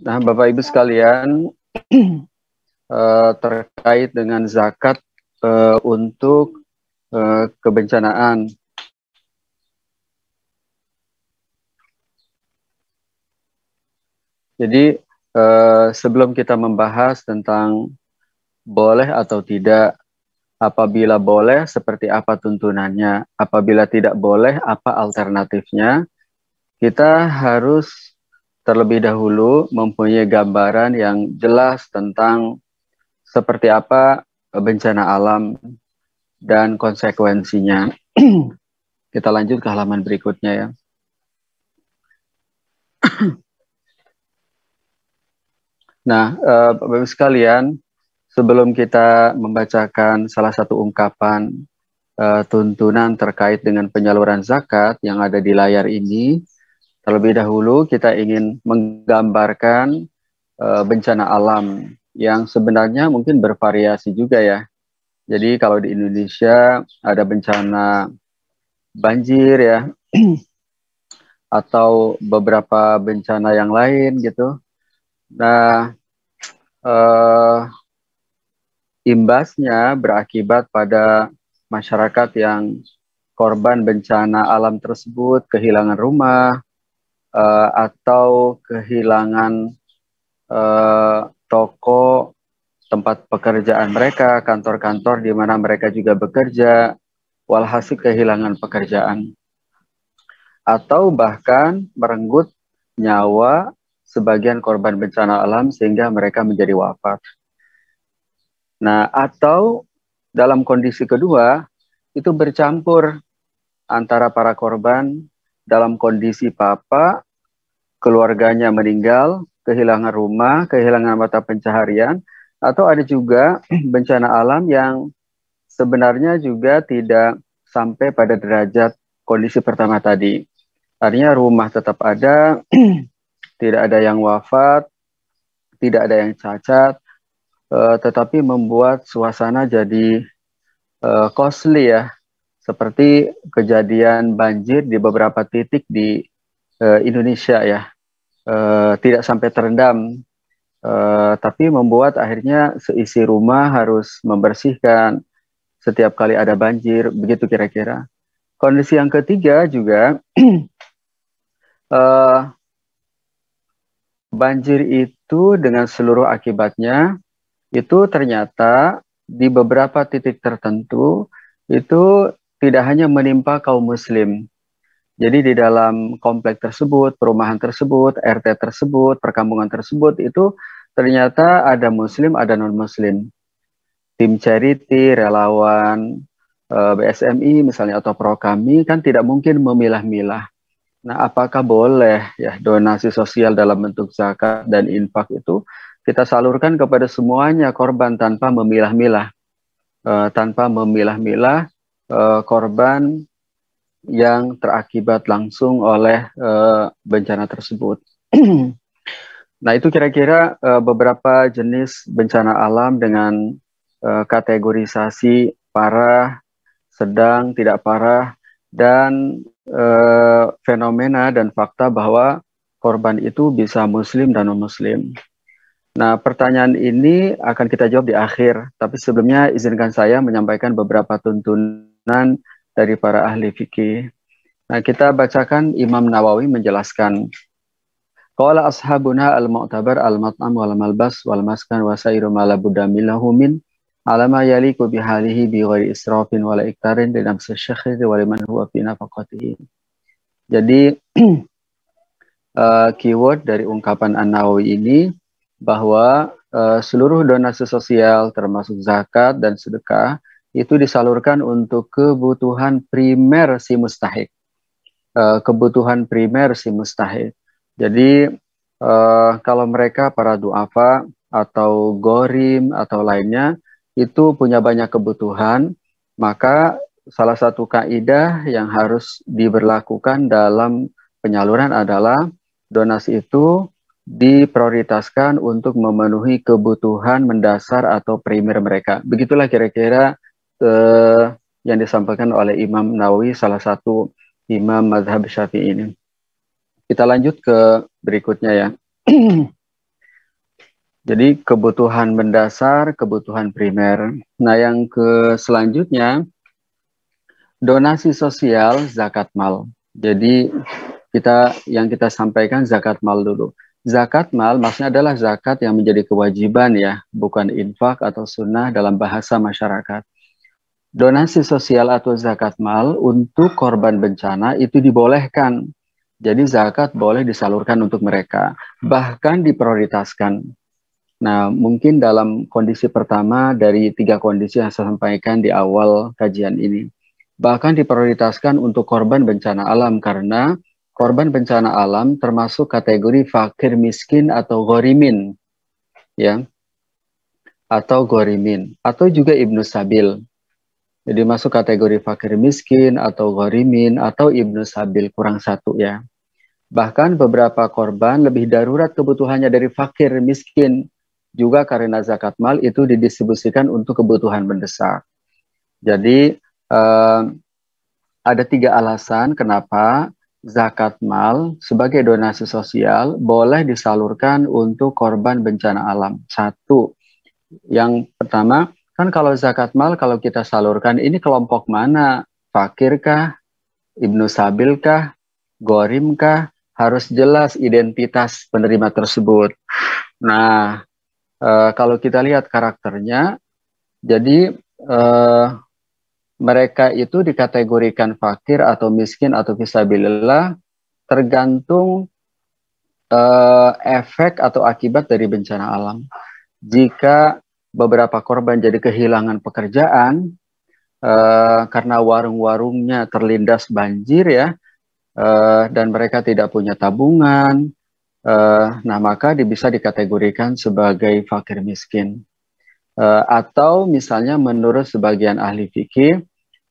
Nah, Bapak Ibu sekalian, uh, terkait dengan zakat uh, untuk uh, kebencanaan. Jadi, uh, sebelum kita membahas tentang boleh atau tidak, apabila boleh, seperti apa tuntunannya, apabila tidak boleh, apa alternatifnya, kita harus terlebih dahulu mempunyai gambaran yang jelas tentang seperti apa bencana alam dan konsekuensinya. Kita lanjut ke halaman berikutnya ya. nah, uh, Bapak Ibu sekalian, sebelum kita membacakan salah satu ungkapan uh, tuntunan terkait dengan penyaluran zakat yang ada di layar ini, Terlebih dahulu kita ingin menggambarkan uh, bencana alam yang sebenarnya mungkin bervariasi juga ya. Jadi kalau di Indonesia ada bencana banjir ya, atau beberapa bencana yang lain gitu. Nah, uh, imbasnya berakibat pada masyarakat yang korban bencana alam tersebut, kehilangan rumah, uh, atau kehilangan uh, toko tempat pekerjaan mereka, kantor-kantor di mana mereka juga bekerja, walhasil kehilangan pekerjaan. Atau bahkan merenggut nyawa sebagian korban bencana alam sehingga mereka menjadi wafat. Nah, atau dalam kondisi kedua, itu bercampur antara para korban dalam kondisi papa, keluarganya meninggal, kehilangan rumah, kehilangan mata pencaharian, atau ada juga bencana alam yang sebenarnya juga tidak sampai pada derajat kondisi pertama tadi. Artinya rumah tetap ada, tidak ada yang wafat, tidak ada yang cacat, uh, tetapi membuat suasana jadi uh, costly ya, seperti kejadian banjir di beberapa titik di uh, Indonesia ya. Uh, tidak sampai terendam. Uh, tapi membuat akhirnya seisi rumah harus membersihkan. Setiap kali ada banjir begitu kira-kira. Kondisi yang ketiga juga uh, banjir itu dengan seluruh akibatnya itu ternyata di beberapa titik tertentu itu tidak hanya menimpa kaum muslim. Jadi di dalam komplek tersebut, perumahan tersebut, RT tersebut, perkampungan tersebut itu ternyata ada muslim, ada non-muslim. Tim charity, relawan, eh, BSMI misalnya atau pro kami kan tidak mungkin memilah-milah. Nah, apakah boleh ya donasi sosial dalam bentuk zakat dan infak itu kita salurkan kepada semuanya korban tanpa memilah-milah, uh, tanpa memilah-milah uh, korban yang terakibat langsung oleh uh, bencana tersebut. nah, itu kira-kira uh, beberapa jenis bencana alam dengan uh, kategorisasi parah, sedang, tidak parah, dan uh, fenomena dan fakta bahwa korban itu bisa muslim dan non-muslim. Nah, pertanyaan ini akan kita jawab di akhir, tapi sebelumnya izinkan saya menyampaikan beberapa tuntunan dari para ahli fikih. Nah, kita bacakan Imam Nawawi menjelaskan Qala ashabuna al-mu'tabar al-mat'am wal malbas wal maskan wa sairu ma la budda min alama yaliku bihalihi bi ghairi israfin wala iktarin li nafsi syakhir wa liman huwa fi nafaqatihi. Jadi uh, keyword dari ungkapan An-Nawawi ini bahwa uh, seluruh donasi sosial termasuk zakat dan sedekah itu disalurkan untuk kebutuhan primer si mustahik. Uh, kebutuhan primer si mustahik. Jadi uh, kalau mereka para duafa atau gorim atau lainnya itu punya banyak kebutuhan, maka salah satu kaidah yang harus diberlakukan dalam penyaluran adalah donasi itu diprioritaskan untuk memenuhi kebutuhan mendasar atau primer mereka. Begitulah kira-kira uh, yang disampaikan oleh Imam Nawawi, salah satu imam madhab syafi'i ini. Kita lanjut ke berikutnya ya. Jadi kebutuhan mendasar, kebutuhan primer. Nah, yang ke selanjutnya donasi sosial zakat mal. Jadi kita yang kita sampaikan zakat mal dulu. Zakat mal maksudnya adalah zakat yang menjadi kewajiban ya, bukan infak atau sunnah dalam bahasa masyarakat. Donasi sosial atau zakat mal untuk korban bencana itu dibolehkan. Jadi zakat boleh disalurkan untuk mereka, bahkan diprioritaskan. Nah, mungkin dalam kondisi pertama dari tiga kondisi yang saya sampaikan di awal kajian ini. Bahkan diprioritaskan untuk korban bencana alam karena korban bencana alam termasuk kategori fakir miskin atau gorimin ya atau gorimin atau juga ibnu sabil jadi masuk kategori fakir miskin atau gorimin atau ibnu sabil kurang satu ya. Bahkan beberapa korban lebih darurat kebutuhannya dari fakir miskin. Juga karena zakat mal itu didistribusikan untuk kebutuhan mendesak. Jadi eh, ada tiga alasan kenapa zakat mal sebagai donasi sosial boleh disalurkan untuk korban bencana alam. Satu, yang pertama kan kalau zakat mal kalau kita salurkan ini kelompok mana? Fakirkah? Ibnu Sabilkah? Gorimkah? Harus jelas identitas penerima tersebut. Nah, e, kalau kita lihat karakternya, jadi e, mereka itu dikategorikan fakir atau miskin atau visabilillah tergantung uh, efek atau akibat dari bencana alam. Jika beberapa korban jadi kehilangan pekerjaan uh, karena warung-warungnya terlindas banjir ya, uh, dan mereka tidak punya tabungan, uh, nah maka bisa dikategorikan sebagai fakir miskin. Uh, atau misalnya menurut sebagian ahli fikih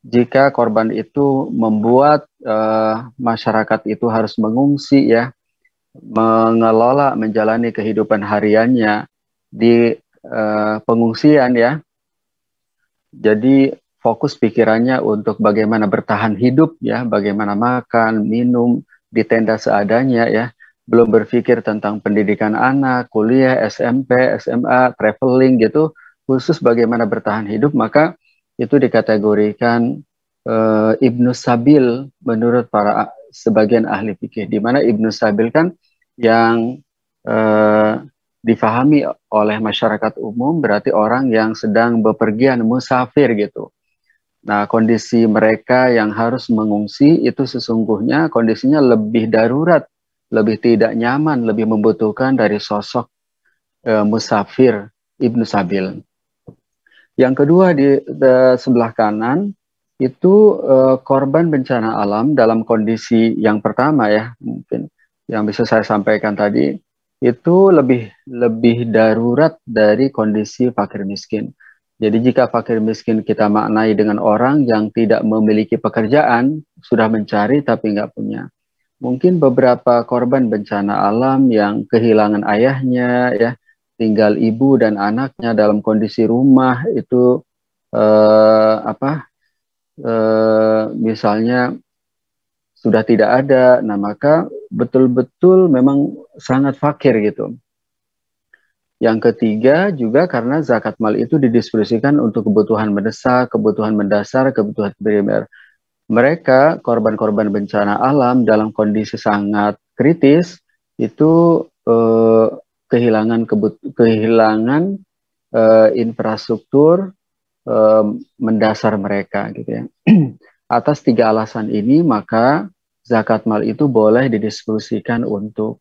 jika korban itu membuat uh, masyarakat itu harus mengungsi ya, mengelola menjalani kehidupan hariannya di uh, pengungsian ya. Jadi fokus pikirannya untuk bagaimana bertahan hidup ya, bagaimana makan, minum di tenda seadanya ya. Belum berpikir tentang pendidikan anak, kuliah, SMP, SMA, traveling gitu, khusus bagaimana bertahan hidup, maka itu dikategorikan uh, Ibnu Sabil menurut para sebagian ahli fikih di mana Ibnu Sabil kan yang uh, difahami oleh masyarakat umum berarti orang yang sedang bepergian musafir gitu. Nah, kondisi mereka yang harus mengungsi itu sesungguhnya kondisinya lebih darurat, lebih tidak nyaman, lebih membutuhkan dari sosok uh, musafir Ibnu Sabil. Yang kedua di, di sebelah kanan itu uh, korban bencana alam dalam kondisi yang pertama ya mungkin yang bisa saya sampaikan tadi itu lebih lebih darurat dari kondisi fakir miskin. Jadi jika fakir miskin kita maknai dengan orang yang tidak memiliki pekerjaan, sudah mencari tapi nggak punya. Mungkin beberapa korban bencana alam yang kehilangan ayahnya, ya tinggal ibu dan anaknya dalam kondisi rumah itu eh, apa eh, misalnya sudah tidak ada nah maka betul-betul memang sangat fakir gitu yang ketiga juga karena zakat mal itu didistribusikan untuk kebutuhan mendesak, kebutuhan mendasar, kebutuhan primer. Mereka korban-korban bencana alam dalam kondisi sangat kritis itu eh, kehilangan kebut kehilangan uh, infrastruktur uh, mendasar mereka gitu ya. Atas tiga alasan ini maka zakat mal itu boleh didiskusikan untuk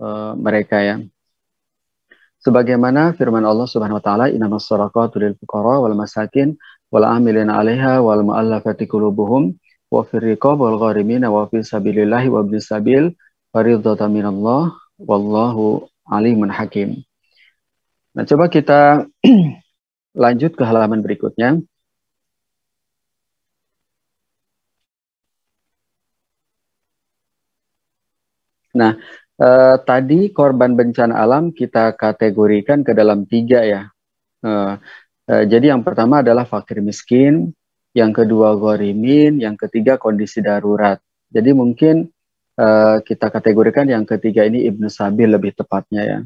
uh, mereka ya. Sebagaimana firman Allah Subhanahu wa taala, "Innamas shadaqatu lil fuqara wal masakin wal amilina 'alaiha wal mu'allafati qulubuhum wa fir riqab wal gharimin wa fi sabilillahi wa ibnis sabil faridatan minallah wallahu alimun hakim. Nah, coba kita lanjut ke halaman berikutnya. Nah, eh, tadi korban bencana alam kita kategorikan ke dalam tiga ya. Eh, eh, jadi yang pertama adalah fakir miskin, yang kedua gorimin, yang ketiga kondisi darurat. Jadi mungkin uh, kita kategorikan yang ketiga ini Ibnu Sabil lebih tepatnya ya.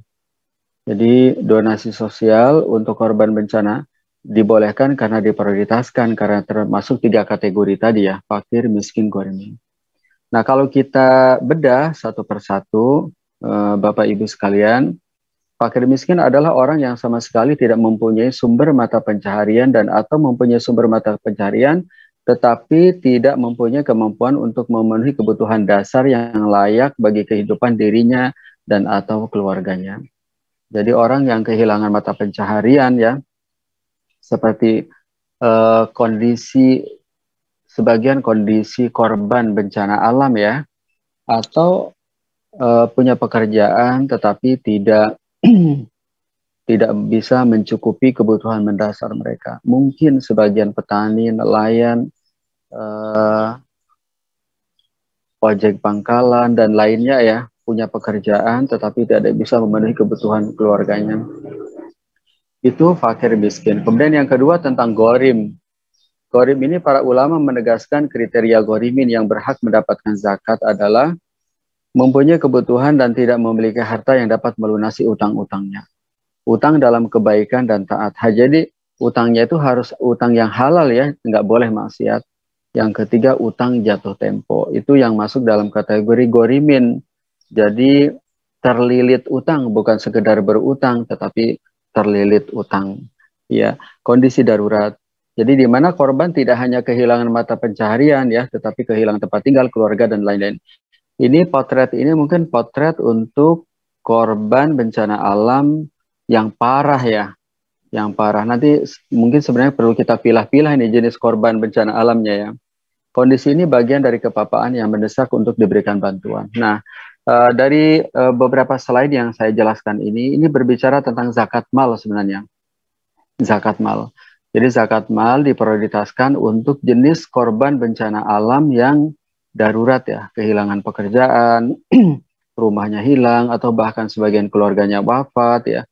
Jadi donasi sosial untuk korban bencana dibolehkan karena diprioritaskan karena termasuk tiga kategori tadi ya, fakir, miskin, goremin. Nah kalau kita bedah satu persatu, eh, Bapak Ibu sekalian, fakir miskin adalah orang yang sama sekali tidak mempunyai sumber mata pencaharian dan atau mempunyai sumber mata pencaharian tetapi tidak mempunyai kemampuan untuk memenuhi kebutuhan dasar yang layak bagi kehidupan dirinya dan atau keluarganya. Jadi orang yang kehilangan mata pencaharian ya, seperti uh, kondisi sebagian kondisi korban bencana alam ya atau uh, punya pekerjaan tetapi tidak tidak bisa mencukupi kebutuhan mendasar mereka. Mungkin sebagian petani, nelayan, uh, ojek pangkalan dan lainnya ya punya pekerjaan tetapi tidak bisa memenuhi kebutuhan keluarganya itu fakir miskin. Kemudian yang kedua tentang gorim. Gorim ini para ulama menegaskan kriteria gorimin yang berhak mendapatkan zakat adalah mempunyai kebutuhan dan tidak memiliki harta yang dapat melunasi utang-utangnya. Utang dalam kebaikan dan taat. Jadi utangnya itu harus utang yang halal ya, nggak boleh maksiat. Yang ketiga utang jatuh tempo. Itu yang masuk dalam kategori gorimin. Jadi terlilit utang bukan sekedar berutang tetapi terlilit utang. Ya, kondisi darurat. Jadi di mana korban tidak hanya kehilangan mata pencaharian ya, tetapi kehilangan tempat tinggal, keluarga dan lain-lain. Ini potret ini mungkin potret untuk korban bencana alam yang parah ya, yang parah. Nanti mungkin sebenarnya perlu kita pilah-pilah ini jenis korban bencana alamnya ya. Kondisi ini bagian dari kepapaan yang mendesak untuk diberikan bantuan. Nah, Uh, dari uh, beberapa slide yang saya jelaskan ini, ini berbicara tentang zakat mal sebenarnya. Zakat mal. Jadi zakat mal diprioritaskan untuk jenis korban bencana alam yang darurat ya, kehilangan pekerjaan, rumahnya hilang, atau bahkan sebagian keluarganya wafat ya.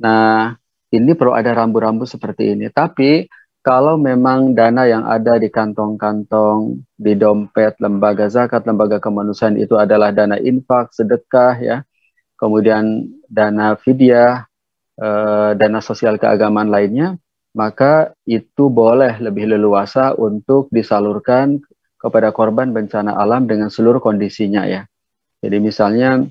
Nah, ini perlu ada rambu-rambu seperti ini. Tapi kalau memang dana yang ada di kantong-kantong, di dompet, lembaga zakat, lembaga kemanusiaan itu adalah dana infak, sedekah, ya, kemudian dana fidyah, eh, dana sosial keagamaan lainnya, maka itu boleh lebih leluasa untuk disalurkan kepada korban bencana alam dengan seluruh kondisinya ya. Jadi misalnya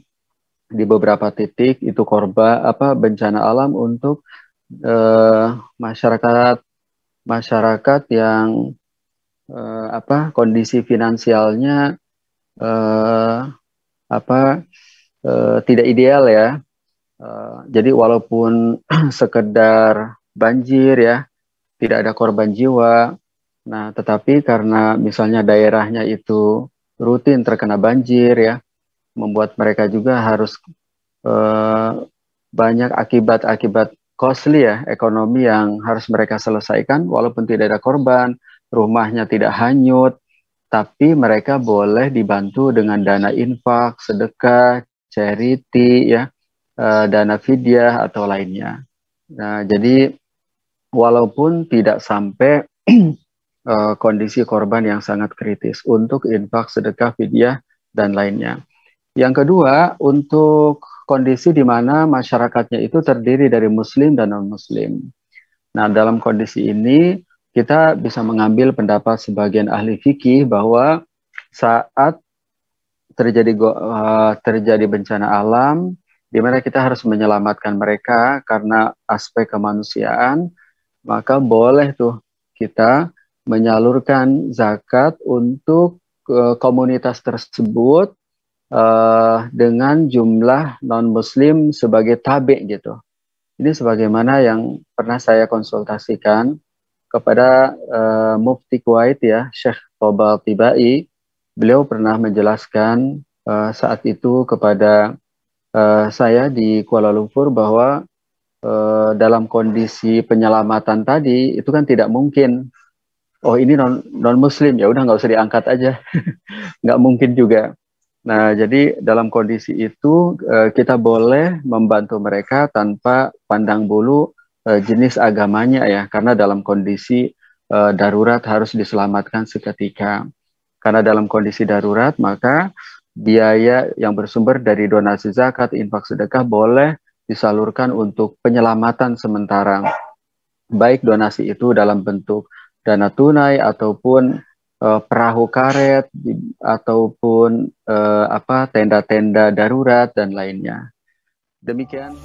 di beberapa titik itu korban apa bencana alam untuk eh, masyarakat masyarakat yang uh, apa kondisi finansialnya uh, apa uh, tidak ideal ya. Uh, jadi walaupun sekedar banjir ya, tidak ada korban jiwa. Nah, tetapi karena misalnya daerahnya itu rutin terkena banjir ya, membuat mereka juga harus uh, banyak akibat-akibat costly ya ekonomi yang harus mereka selesaikan walaupun tidak ada korban, rumahnya tidak hanyut, tapi mereka boleh dibantu dengan dana infak, sedekah, charity ya, uh, dana fidyah atau lainnya. Nah, jadi walaupun tidak sampai uh, kondisi korban yang sangat kritis untuk infak, sedekah, fidyah dan lainnya. Yang kedua, untuk kondisi di mana masyarakatnya itu terdiri dari muslim dan non-muslim. Nah, dalam kondisi ini kita bisa mengambil pendapat sebagian ahli fikih bahwa saat terjadi uh, terjadi bencana alam di mana kita harus menyelamatkan mereka karena aspek kemanusiaan, maka boleh tuh kita menyalurkan zakat untuk uh, komunitas tersebut uh, dengan jumlah non-muslim sebagai tabe gitu. Ini sebagaimana yang pernah saya konsultasikan kepada uh, Mufti Kuwait ya, Syekh Tobal Tibai. Beliau pernah menjelaskan uh, saat itu kepada uh, saya di Kuala Lumpur bahwa uh, dalam kondisi penyelamatan tadi itu kan tidak mungkin. Oh ini non non muslim ya udah nggak usah diangkat aja. Nggak mungkin juga. Nah, jadi dalam kondisi itu uh, kita boleh membantu mereka tanpa pandang bulu uh, jenis agamanya ya, karena dalam kondisi uh, darurat harus diselamatkan seketika. Karena dalam kondisi darurat maka biaya yang bersumber dari donasi zakat, infak sedekah boleh disalurkan untuk penyelamatan sementara. Baik donasi itu dalam bentuk dana tunai ataupun uh, perahu karet ataupun uh, apa tenda-tenda darurat dan lainnya. Demikian.